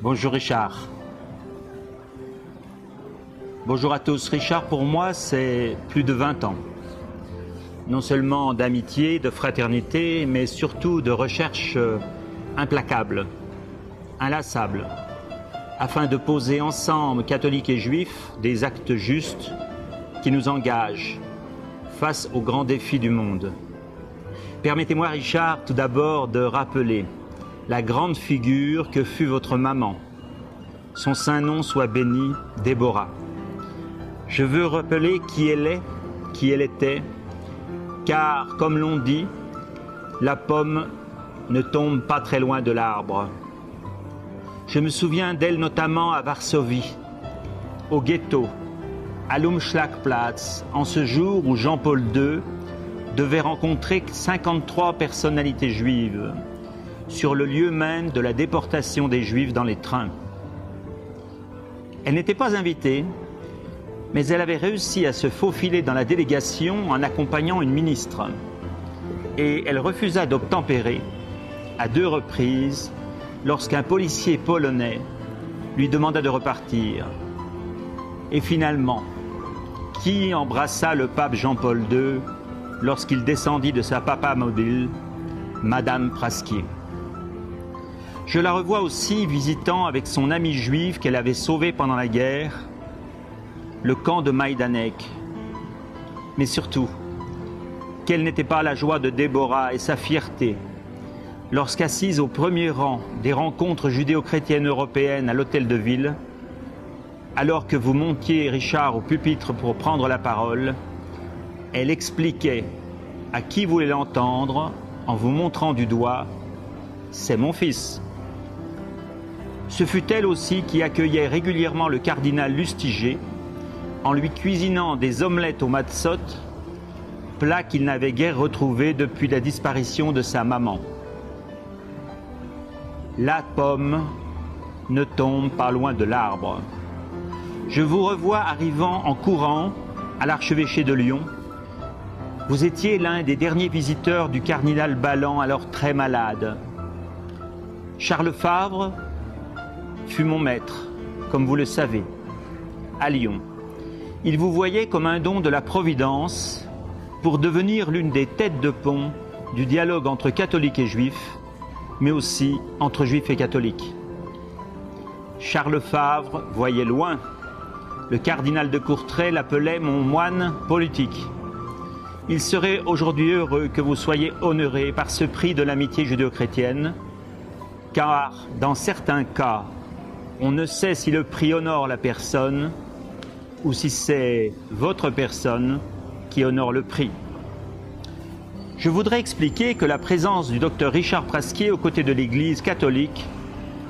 Bonjour Richard. Bonjour à tous. Richard, pour moi, c'est plus de 20 ans. Non seulement d'amitié, de fraternité, mais surtout de recherche euh, implacable, inlassable, afin de poser ensemble, catholiques et juifs, des actes justes qui nous engagent face aux grands défis du monde. Permettez-moi, Richard, tout d'abord de rappeler la grande figure que fut votre maman. Son saint nom soit béni, Déborah. Je veux rappeler qui elle est, qui elle était, car, comme l'on dit, la pomme ne tombe pas très loin de l'arbre. Je me souviens d'elle notamment à Varsovie, au ghetto, à l'Umschlagplatz, en ce jour où Jean-Paul II devait rencontrer 53 personnalités juives sur le lieu même de la déportation des Juifs dans les trains. Elle n'était pas invitée, mais elle avait réussi à se faufiler dans la délégation en accompagnant une ministre. Et elle refusa d'obtempérer à deux reprises lorsqu'un policier polonais lui demanda de repartir. Et finalement, qui embrassa le pape Jean-Paul II lorsqu'il descendit de sa papa mobile, Madame Praskier? Je la revois aussi visitant avec son ami juif qu'elle avait sauvé pendant la guerre, le camp de Maïdanek. Mais surtout, quelle n'était pas la joie de Déborah et sa fierté lorsqu'assise au premier rang des rencontres judéo-chrétiennes européennes à l'hôtel de ville, alors que vous montiez Richard au pupitre pour prendre la parole, elle expliquait à qui voulait l'entendre en vous montrant du doigt C'est mon fils. Ce fut elle aussi qui accueillait régulièrement le cardinal Lustiger en lui cuisinant des omelettes au matzot, plat qu'il n'avait guère retrouvé depuis la disparition de sa maman. La pomme ne tombe pas loin de l'arbre. Je vous revois arrivant en courant à l'archevêché de Lyon. Vous étiez l'un des derniers visiteurs du cardinal Ballan, alors très malade. Charles Favre fut mon maître, comme vous le savez, à Lyon. Il vous voyait comme un don de la Providence pour devenir l'une des têtes de pont du dialogue entre catholiques et juifs, mais aussi entre juifs et catholiques. Charles Favre voyait loin. Le cardinal de Courtrai l'appelait mon moine politique. Il serait aujourd'hui heureux que vous soyez honoré par ce prix de l'amitié judéo-chrétienne, car dans certains cas, on ne sait si le prix honore la personne ou si c'est votre personne qui honore le prix. Je voudrais expliquer que la présence du docteur Richard Prasquier aux côtés de l'Église catholique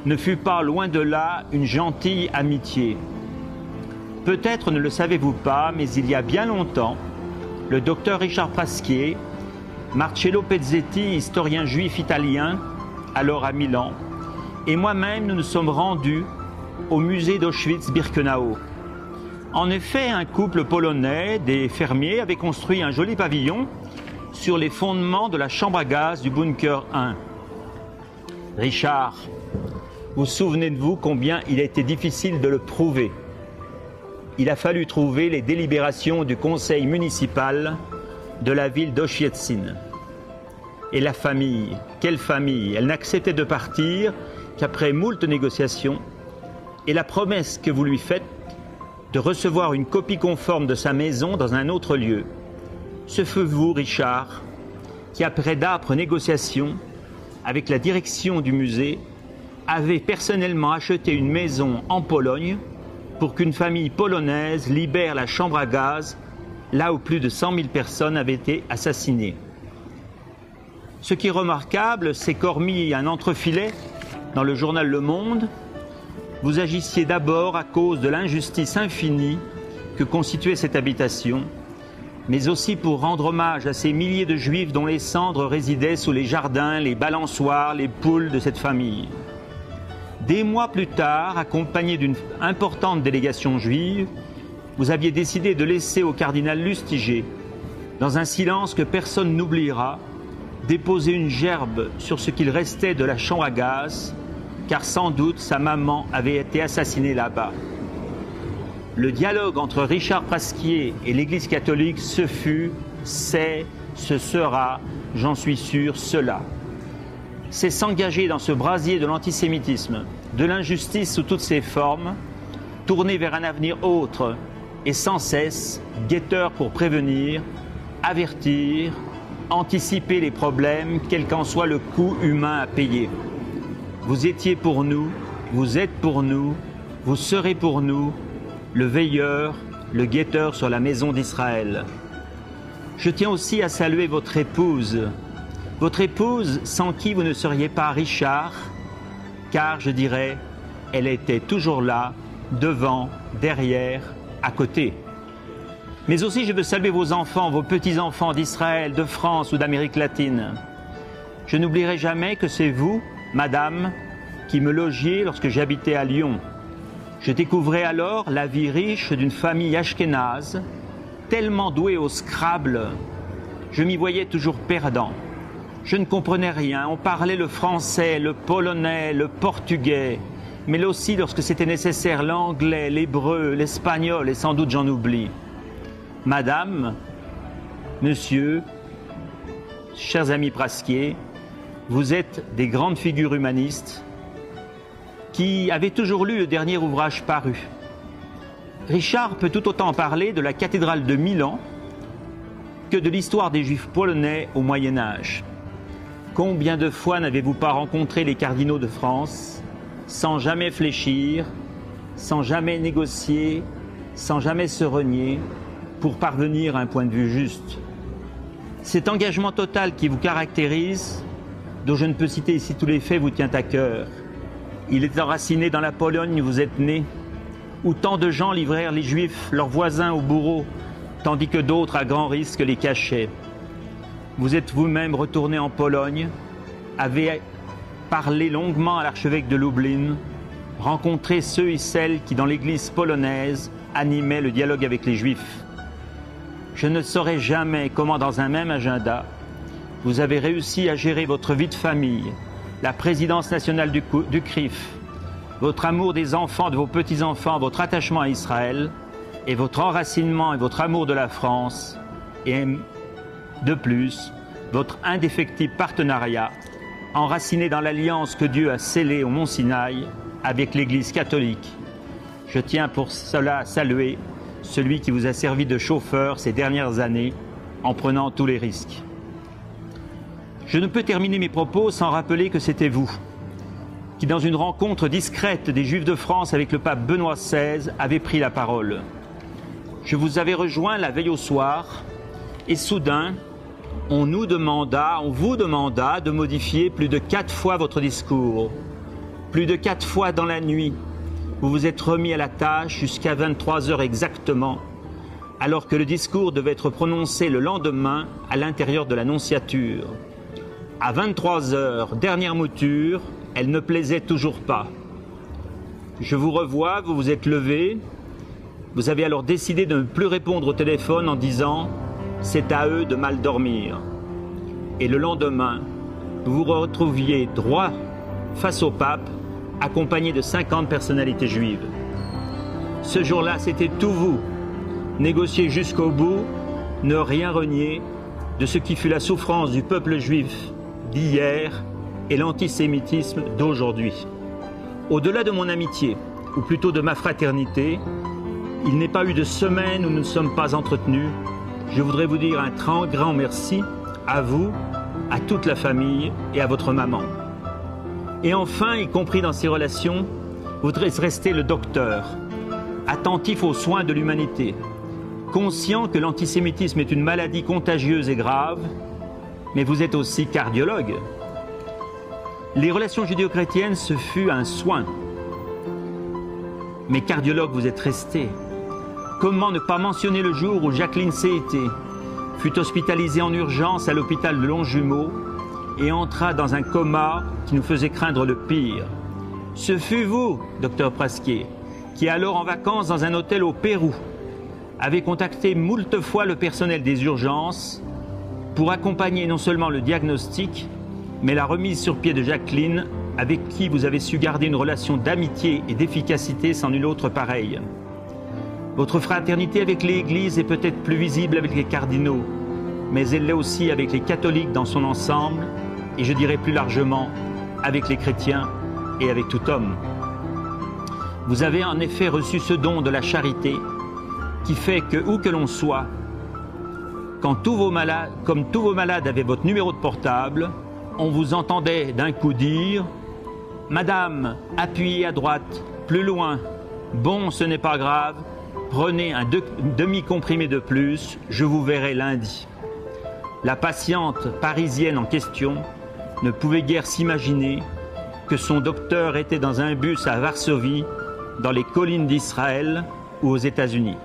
ne fut pas loin de là une gentille amitié. Peut-être ne le savez-vous pas, mais il y a bien longtemps, le docteur Richard Prasquier, Marcello Pezzetti, historien juif italien, alors à Milan, et moi-même nous nous sommes rendus au musée d'Auschwitz-Birkenau. En effet, un couple polonais, des fermiers, avait construit un joli pavillon sur les fondements de la chambre à gaz du bunker 1. Richard, vous souvenez de vous combien il a été difficile de le prouver? Il a fallu trouver les délibérations du conseil municipal de la ville d'Oschietzin. Et la famille, quelle famille? Elle n'acceptait de partir qu'après moult négociations et la promesse que vous lui faites de recevoir une copie conforme de sa maison dans un autre lieu. Ce fut vous, Richard, qui, après d'âpres négociations avec la direction du musée, avez personnellement acheté une maison en Pologne pour qu'une famille polonaise libère la chambre à gaz là où plus de 100 000 personnes avaient été assassinées. Ce qui est remarquable, c'est qu'hormis un entrefilet dans le journal Le Monde, vous agissiez d'abord à cause de l'injustice infinie que constituait cette habitation, mais aussi pour rendre hommage à ces milliers de juifs dont les cendres résidaient sous les jardins, les balançoires, les poules de cette famille. Des mois plus tard, accompagné d'une importante délégation juive, vous aviez décidé de laisser au cardinal Lustiger, dans un silence que personne n'oubliera, déposer une gerbe sur ce qu'il restait de la chambre à gaz car sans doute sa maman avait été assassinée là-bas. Le dialogue entre Richard Prasquier et l'Église catholique ce fut, c'est, ce sera, j'en suis sûr, cela. C'est s'engager dans ce brasier de l'antisémitisme, de l'injustice sous toutes ses formes, tourner vers un avenir autre et sans cesse guetteur pour prévenir, avertir, anticiper les problèmes, quel qu'en soit le coût humain à payer. Vous étiez pour nous, vous êtes pour nous, vous serez pour nous, le veilleur, le guetteur sur la maison d'Israël. Je tiens aussi à saluer votre épouse, votre épouse sans qui vous ne seriez pas Richard, car je dirais, elle était toujours là, devant, derrière, à côté. Mais aussi je veux saluer vos enfants, vos petits-enfants d'Israël, de France ou d'Amérique latine. Je n'oublierai jamais que c'est vous, madame, qui me logiez lorsque j'habitais à Lyon. Je découvrais alors la vie riche d'une famille ashkénaze, tellement douée au Scrabble. Je m'y voyais toujours perdant. Je ne comprenais rien. On parlait le français, le polonais, le portugais, mais aussi, lorsque c'était nécessaire, l'anglais, l'hébreu, l'espagnol, et sans doute j'en oublie. Madame, Monsieur, chers amis Prasquier, vous êtes des grandes figures humanistes qui avaient toujours lu le dernier ouvrage paru. Richard peut tout autant parler de la cathédrale de Milan que de l'histoire des Juifs polonais au Moyen Âge. Combien de fois n'avez-vous pas rencontré les cardinaux de France sans jamais fléchir, sans jamais négocier, sans jamais se renier, pour parvenir à un point de vue juste. Cet engagement total qui vous caractérise, dont je ne peux citer ici tous les faits, vous tient à cœur. Il est enraciné dans la Pologne où vous êtes né, où tant de gens livrèrent les Juifs, leurs voisins au bourreau, tandis que d'autres, à grand risque, les cachaient. Vous êtes vous-même retourné en Pologne, avez parlé longuement à l'archevêque de Lublin, rencontré ceux et celles qui, dans l'église polonaise, animaient le dialogue avec les Juifs. Je ne saurais jamais comment, dans un même agenda, vous avez réussi à gérer votre vie de famille, la présidence nationale du, CRIF, votre amour des enfants, de vos petits-enfants, votre attachement à Israël, et votre enracinement et votre amour de la France, et de plus, votre indéfectible partenariat, enraciné dans l'alliance que Dieu a scellée au Mont Sinaï avec l'Église catholique. Je tiens pour cela à saluer celui qui vous a servi de chauffeur ces dernières années en prenant tous les risques. Je ne peux terminer mes propos sans rappeler que c'était vous qui, dans une rencontre discrète des Juifs de France avec le pape Benoît XVI, avez pris la parole. Je vous avais rejoint la veille au soir et soudain, on nous demanda, on vous demanda de modifier plus de quatre fois votre discours. Plus de quatre fois dans la nuit, vous vous êtes remis à la tâche jusqu'à 23 heures exactement, alors que le discours devait être prononcé le lendemain à l'intérieur de l'annonciature. À 23 heures, dernière mouture, elle ne plaisait toujours pas. Je vous revois, vous vous êtes levé. Vous avez alors décidé de ne plus répondre au téléphone en disant C'est à eux de mal dormir. Et le lendemain, vous vous retrouviez droit face au pape accompagné de 50 personnalités juives. Ce jour-là, c'était tout vous. Négocier jusqu'au bout, ne rien renier de ce qui fut la souffrance du peuple juif d'hier et l'antisémitisme d'aujourd'hui. Au-delà de mon amitié, ou plutôt de ma fraternité, il n'est pas eu de semaine où nous ne sommes pas entretenus. Je voudrais vous dire un grand, grand merci à vous, à toute la famille et à votre maman. Et enfin, y compris dans ces relations, vous rester le docteur, attentif aux soins de l'humanité, conscient que l'antisémitisme est une maladie contagieuse et grave, mais vous êtes aussi cardiologue. Les relations judéo-chrétiennes, ce fut un soin. Mais cardiologue, vous êtes resté. Comment ne pas mentionner le jour où Jacqueline Cété fut hospitalisée en urgence à l'hôpital de Longjumeau et entra dans un coma qui nous faisait craindre le pire. Ce fut vous, docteur Prasquier, qui, alors en vacances dans un hôtel au Pérou, avez contacté moult fois le personnel des urgences pour accompagner non seulement le diagnostic, mais la remise sur pied de Jacqueline avec qui vous avez su garder une relation d'amitié et d'efficacité sans nul autre pareil. Votre fraternité avec l'Église est peut-être plus visible avec les cardinaux, mais elle l'est aussi avec les catholiques dans son ensemble, et je dirais plus largement avec les chrétiens et avec tout homme. Vous avez en effet reçu ce don de la charité qui fait que, où que l'on soit, quand tous vos malades, comme tous vos malades avaient votre numéro de portable, on vous entendait d'un coup dire Madame, appuyez à droite, plus loin. Bon, ce n'est pas grave. Prenez un demi-comprimé de plus, je vous verrai lundi. La patiente parisienne en question ne pouvait guère s'imaginer que son docteur était dans un bus à Varsovie dans les collines d'Israël ou aux États-Unis.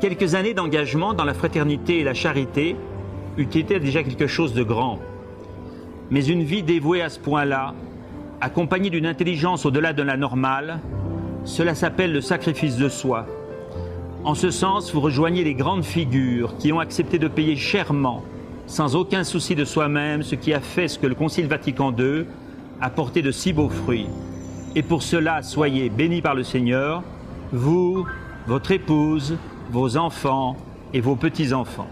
Quelques années d'engagement dans la fraternité et la charité eût été déjà quelque chose de grand. Mais une vie dévouée à ce point-là, accompagnée d'une intelligence au-delà de la normale, cela s'appelle le sacrifice de soi. En ce sens, vous rejoignez les grandes figures qui ont accepté de payer chèrement, sans aucun souci de soi-même, ce qui a fait ce que le Concile Vatican II a porté de si beaux fruits. Et pour cela, soyez bénis par le Seigneur, vous, votre épouse, vos enfants et vos petits-enfants.